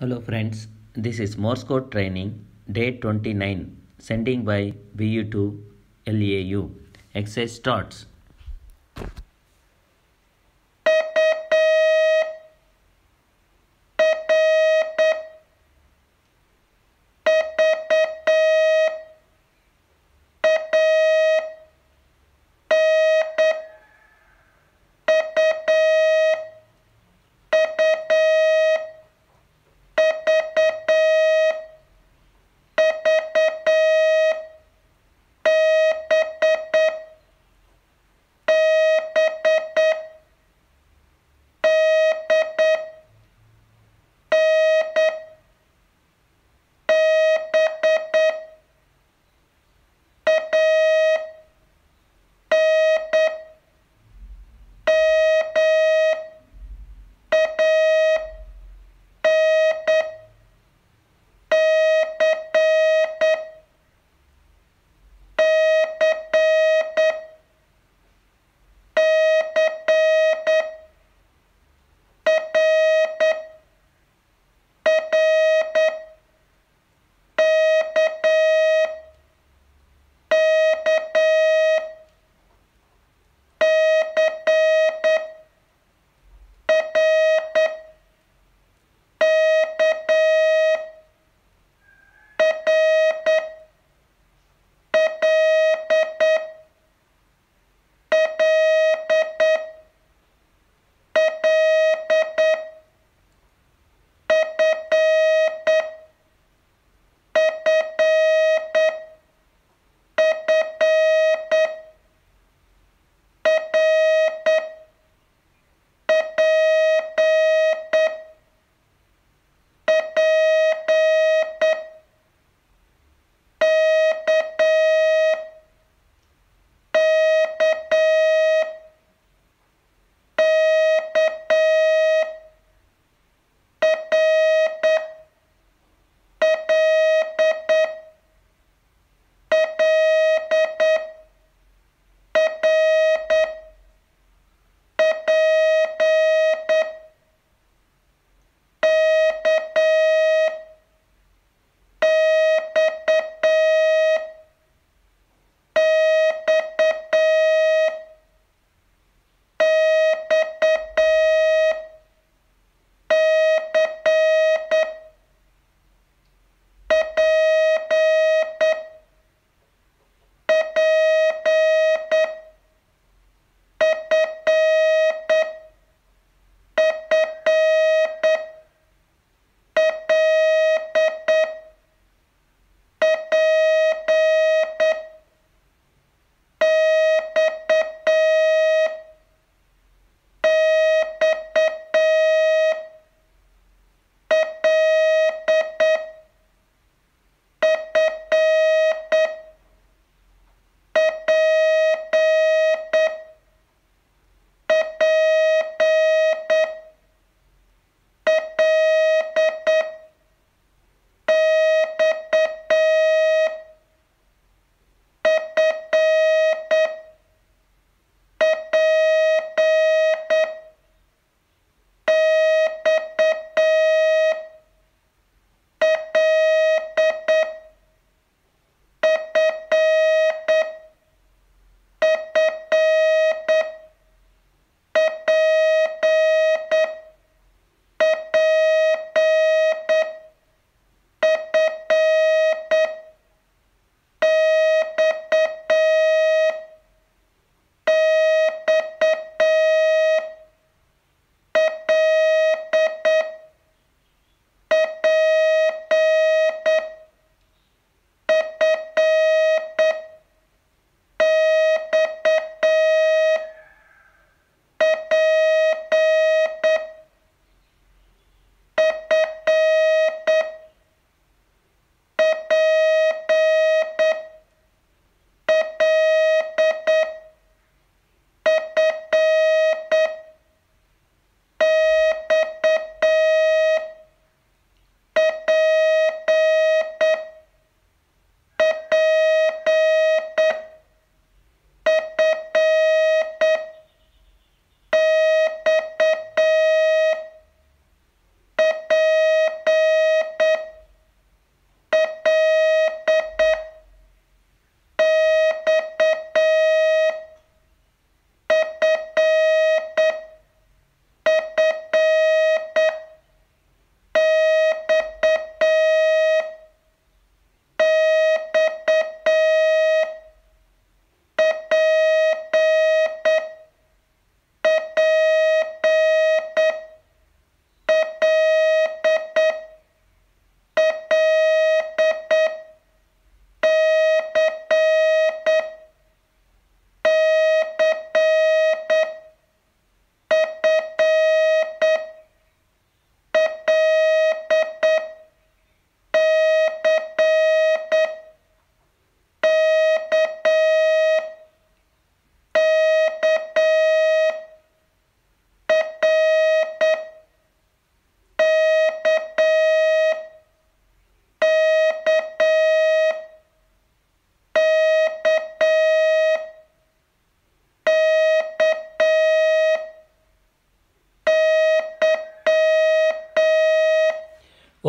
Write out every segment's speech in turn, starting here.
Hello friends, this is Morse code training day 29 sending by VU to LAU. Exercise starts.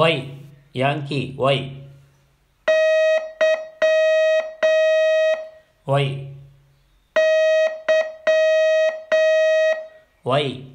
Y. Yankee. Y. Y. Y.